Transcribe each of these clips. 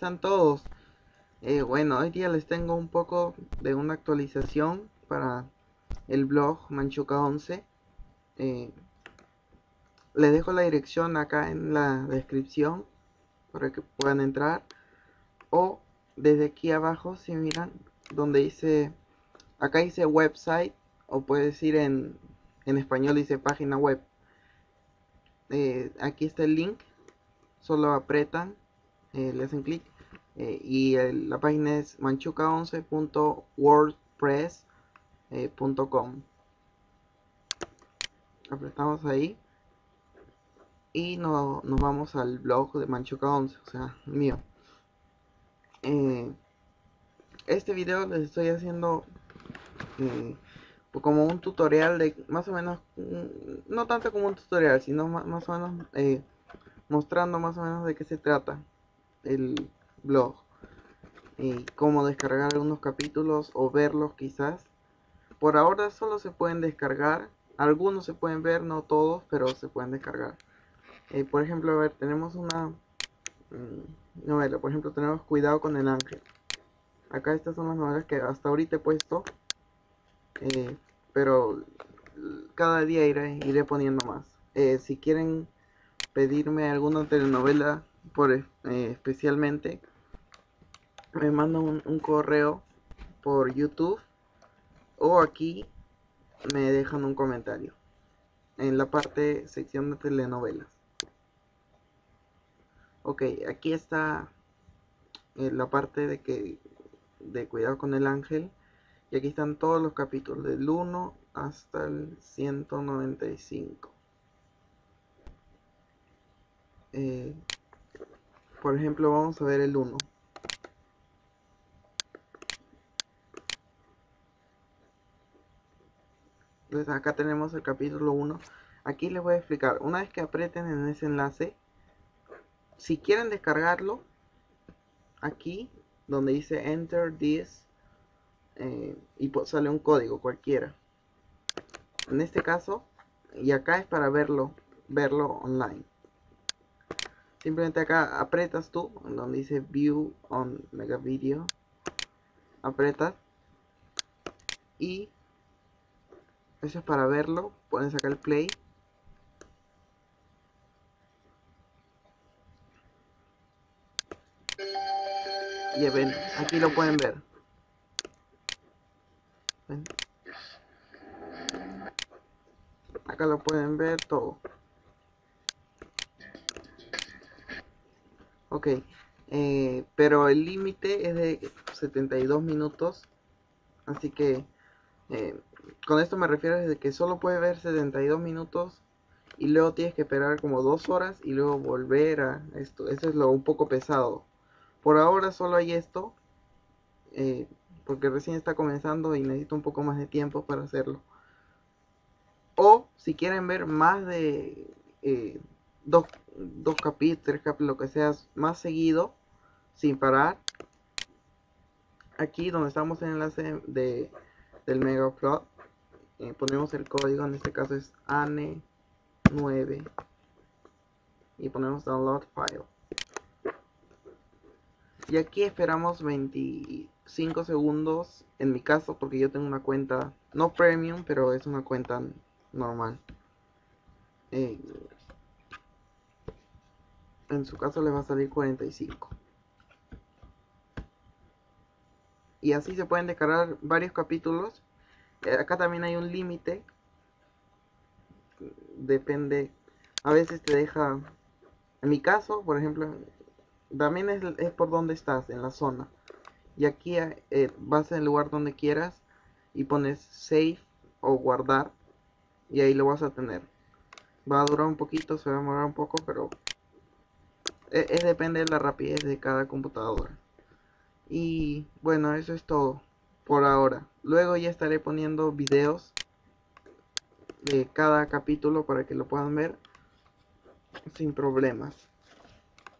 están todos? Eh, bueno, hoy día les tengo un poco de una actualización para el blog Manchuca 11. Eh, les dejo la dirección acá en la descripción para que puedan entrar. O desde aquí abajo, si miran, donde dice, acá dice website, o puede decir en, en español dice página web. Eh, aquí está el link, solo apretan, eh, le hacen clic eh, y la página es manchuca11.wordpress.com. Apretamos ahí y no, nos vamos al blog de Manchuca 11, o sea, mío. este video les estoy haciendo como un tutorial de más o menos, mm, no tanto como un tutorial, sino más, o menos eh, mostrando más o menos de qué se trata el blog y cómo descargar algunos capítulos o verlos quizás. Por ahora solo se pueden descargar, algunos se pueden ver, no todos, pero se pueden descargar. Eh, por ejemplo, a ver, tenemos una mm, novela, por ejemplo, tenemos Cuidado con el ángel. Acá estas son las novelas que hasta ahorita he puesto eh, pero cada día iré, iré poniendo más. Eh, si quieren pedirme alguna telenovela por eh, especialmente, me mandan un, correo por YouTube o aquí me dejan un comentario en la parte sección de telenovelas. Ok, aquí está la parte de que de cuidado con el ángel y aquí están todos los capítulos, del 1 hasta el 195. Eh, por ejemplo, vamos a ver el 1. Entonces acá tenemos el capítulo 1. Aquí les voy a explicar. Una vez que aprieten en ese enlace, si quieren descargarlo, aquí donde dice Enter this eh, y sale un código cualquiera. En este caso, y acá es para verlo, verlo online. Simplemente acá apretas tú, donde dice View on Mega Video. Apretas y eso es para verlo. Pueden sacar el play. Y ven, aquí lo pueden ver. Acá lo pueden ver todo. Ok, eh, pero el límite es de 72 minutos. Así que eh, con esto me refiero a que solo puede ver 72 minutos y luego tienes que esperar como dos horas y luego volver a esto. Eso es lo un poco pesado. Por ahora solo hay esto. Eh, porque recién está comenzando y necesito un poco más de tiempo para hacerlo. O si quieren ver más de eh, dos, dos capítulos, capítulos, lo que sea, más seguido, sin parar, aquí donde estamos en el enlace de, del Megaplot, eh, ponemos el código, en este caso es ANE9 y ponemos download file. Y aquí esperamos 25 segundos, en mi caso, porque yo tengo una cuenta, no premium, pero es una cuenta normal. Eh, en su caso le va a salir 45. Y así se pueden descargar varios capítulos. Eh, acá también hay un límite. Depende. A veces te deja. En mi caso, por ejemplo, también es, por donde estás, en la zona. Y aquí eh, vas el lugar donde quieras y pones save o guardar y ahí lo vas a tener. Va a durar un poquito, se va a demorar un poco, pero es, es, depende de la rapidez de cada computadora. Y bueno, eso es todo por ahora. Luego ya estaré poniendo videos de cada capítulo para que lo puedan ver sin problemas.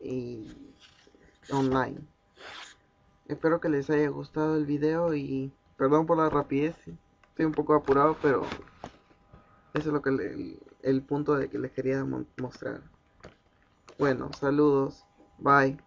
Y online. Espero que les haya gustado el video y perdón por la rapidez, estoy un poco apurado, pero eso es lo que el, el punto de que les quería mostrar. Bueno, saludos, bye.